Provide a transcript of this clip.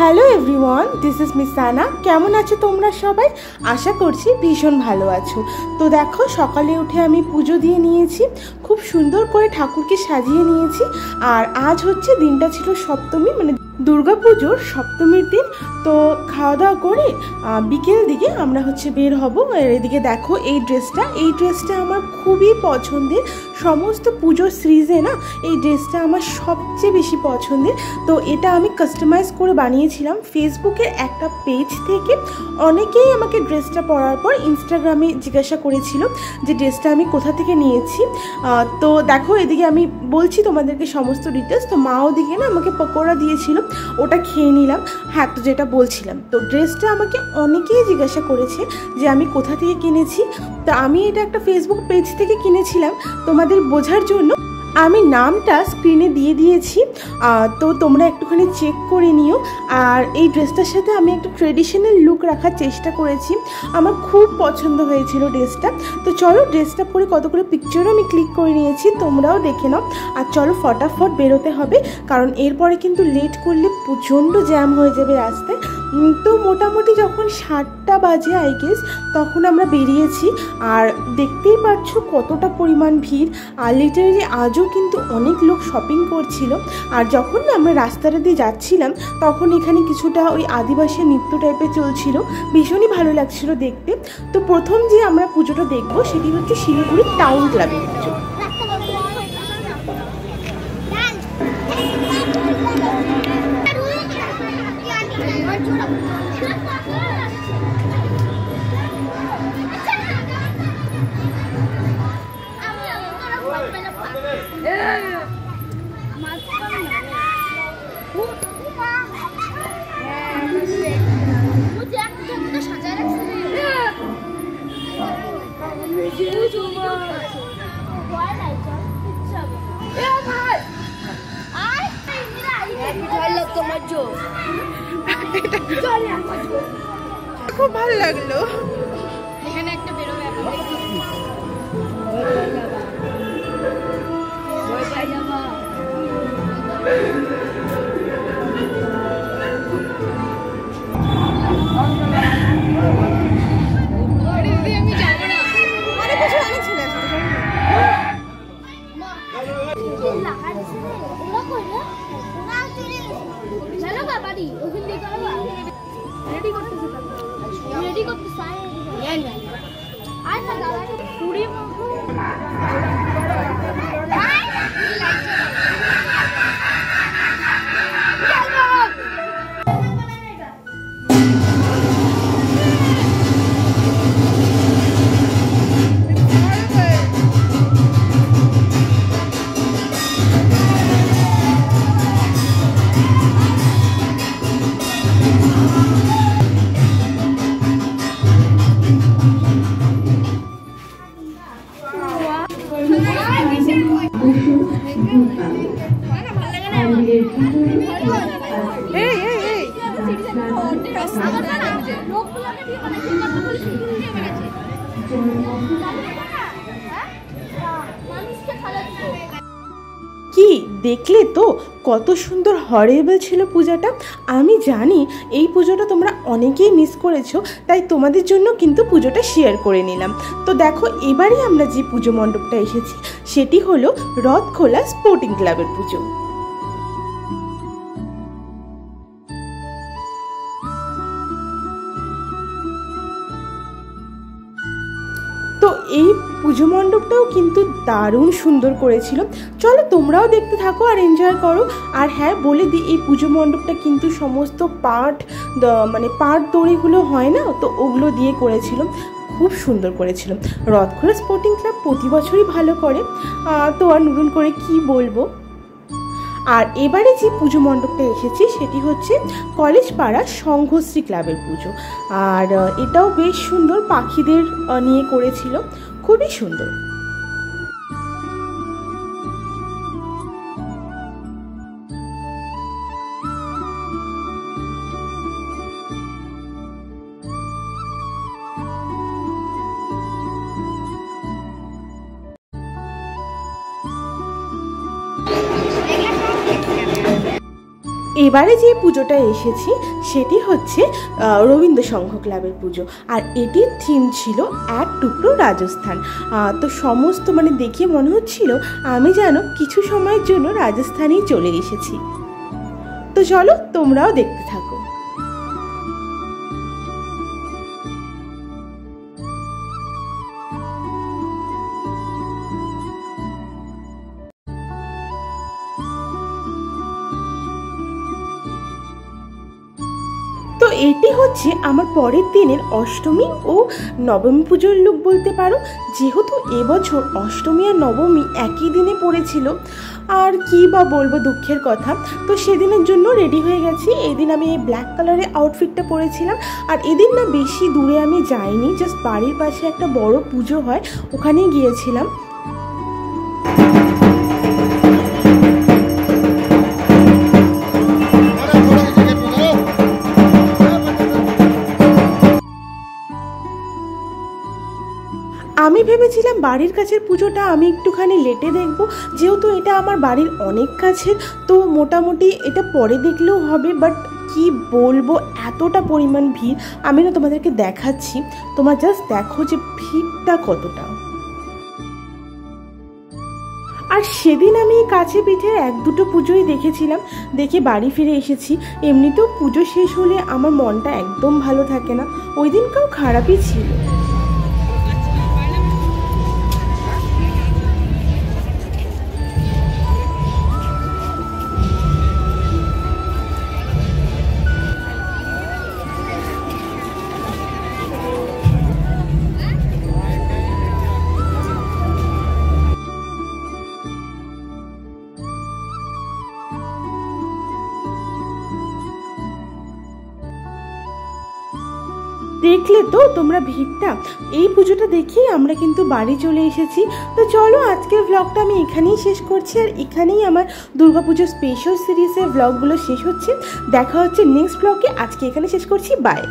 Hello everyone this is Misana কেমন আছো তোমরা সবাই? আশা করছি ভীষণ ভালো আছো। তো দেখো, সকালে উঠে আমি পুজো দিয়ে নিয়েছি। খুব সুন্দর করে ঠাকুরকে সাজিয়ে নিয়েছি। আর আজ হচ্ছে দিনটা ছিল সপ্তমী মানে পুজোর সপ্তমীর দিন। তো খাওয়া দাওয়া করে বিকেল দিকে আমরা হচ্ছে বের হব। আর এদিকে দেখো এই ড্রেসটা। এই ড্রেসটা আমার খুবই পছন্দের। সমস্ত পুজোর সিরিজে না, এই ড্রেসটা আমার সবচেয়ে বেশি পছন্দের। তো এটা আমি কাস্টমাইজ করে বানিয়েছিলাম। ফেসবুকের একটা পেজ থেকে অনেকেই আমাকে ড্রেসটা পরার পর ইনস্টাগ্রামে জিজ্ঞাসা করেছিল যে, ড্রেসটা আমি কোথা থেকে নিয়েছি? তো দেখো এদিকে আমি বলছি তোমাদেরকে সমস্ত ডিটেলস তো মাও ওদিকে না আমাকে পকোড়া দিয়েছিল, ওটা খেয়ে নিলাম। হ্যাঁ তো যেটা বলছিলাম, তো ড্রেসটা আমাকে অনেকেই জিজ্ঞাসা করেছে যে আমি কোথা থেকে কিনেছি। তো আমি এটা একটা ফেসবুক পেজ থেকে কিনেছিলাম। তোমাদের বোঝার জন্য আমি নামটা স্ক্রিনে দিয়ে দিয়েছি। তো তোমরা একটুখানি চেক করে নিও। আর এই ড্রেসটার সাথে আমি একটা ট্রেডিশনাল লুক রাখার চেষ্টা করেছি। আমার খুব পছন্দ হয়েছিল ড্রেসটা তো চলো ড্রেসটা পরে কতগুলো পিকচারও আমি ক্লিক করে নিয়েছি, তোমরাও দেখে নাও। আর চলো ফটাফট বেরোতে হবে, কারণ এরপরে কিন্তু লেট করলে প্রচণ্ড জ্যাম হয়ে যাবে রাস্তায়। তো মোটামুটি যখন সাতটা বাজে আই গেস তখন আমরা বেরিয়েছি। আর দেখতেই পাচ্ছ কতটা পরিমাণ ভিড়। আর লিটারেলি আজও কিন্তু অনেক লোক শপিং করছিল। আর যখন আমরা রাস্তাটা দিয়ে যাচ্ছিলাম, তখন এখানে কিছুটা ওই আদিবাসী নৃত্য টাইপের চলছিল। ভীষণই ভালো লাগছিল দেখতে। তো প্রথম যে আমরা পুজোটা দেখব, সেটি হচ্ছে শিলিগুড়ি টাউন ক্লাবের পুজো। তোমার খুব ভালো লাগল। এখানে একটা বেরোবে। দাদা পুরি এই কি, দেখলে তো? কত সুন্দর হরেবল ছিল পূজাটা। আমি জানি এই পুজোটা তোমরা অনেকেই মিস করেছ, তাই তোমাদের জন্য কিন্তু পুজোটা শেয়ার করে নিলাম। তো দেখো, এবারে আমরা যে পুজো মণ্ডপটা এসেছি, সেটি হলো রথখোলা স্পোর্টিং ক্লাবের পুজো। এই পুজো মণ্ডপটাও কিন্তু দারুণ সুন্দর করেছিল। চলো তোমরাও দেখতে থাকো আর এনজয় করো। আর হ্যাঁ বলে দিই এই পুজো মণ্ডপটা কিন্তু সমস্ত পাট মানে পাট দড়িগুলো হয় না? তো ওগুলো দিয়ে করেছিল। খুব সুন্দর করেছিল। রথখোলা স্পোর্টিং ক্লাব প্রতি বছরই ভালো করে। তো আর নতুন করে কি বলব? আর এবারে যে পুজো মণ্ডপটা এসেছি, সেটি হচ্ছে কলেজ পাড়া সংঘশ্রী ক্লাবের পুজো। আর এটাও বেশ সুন্দর, পাখিদের নিয়ে করেছিল। খুবই সুন্দর। এবারে যে পুজোটা এসেছি, সেটি হচ্ছে রবীন্দ্র সংঘ ক্লাবের পুজো। আর এটির থিম ছিল এক টুকরো রাজস্থান। তো সমস্ত মানে দেখে মনে হচ্ছিল, আমি যেন কিছু সময়ের জন্য রাজস্থানেই চলে এসেছি। তো চলো তোমরাও দেখতে থাকো। এটি হচ্ছে আমার পরের দিনের অষ্টমী ও নবমী পুজোর লুক বলতে পারো। যেহেতু এবছর অষ্টমী আর নবমী একই দিনে পড়েছিল, আর কি বা বলব দুঃখের কথা। তো সেদিনের জন্য রেডি হয়ে গেছি। এদিন আমি এই ব্ল্যাক কালারের আউটফিটটা পরেছিলাম। আর এদিন না বেশি দূরে আমি যাইনি জাস্ট বাড়ির পাশে একটা বড় পুজো হয়, ওখানেই গিয়েছিলাম। ভেবেছিলাম বাড়ির কাছের পুজোটা আমি একটুখানি লেটে দেখব। যেহেতু এটা আমার বাড়ির অনেক কাছের, তো মোটামুটি এটা পরে দেখলেও হবে। বাট কি বলব, এতটা পরিমাণ ভিড় আমি না তোমাদেরকে দেখাচ্ছি। তোমার জাস্ট দেখো যে ভিড়টা কতটা। আর সেদিন আমি কাছে পিঠে এক দুটো পুজোই দেখেছিলাম। দেখে বাড়ি ফিরে এসেছি। এমনিতেও পুজো শেষ হলে আমার মনটা একদম ভালো থাকে না। ওই দিন দিনকাও খারাপই ছিল। দেখলে তো তোমরা ভিড়টা এই পুজোটা দেখেই আমরা কিন্তু বাড়ি চলে এসেছি। তো চলো আজকের ব্লগটা আমি এখানেই শেষ করছি। আর এখানেই আমার দুর্গাপুজোর স্পেশাল সিরিজের ব্লগগুলো শেষ হচ্ছে। দেখা হচ্ছে নেক্সট ব্লগে আজকে এখানে শেষ করছি। বাই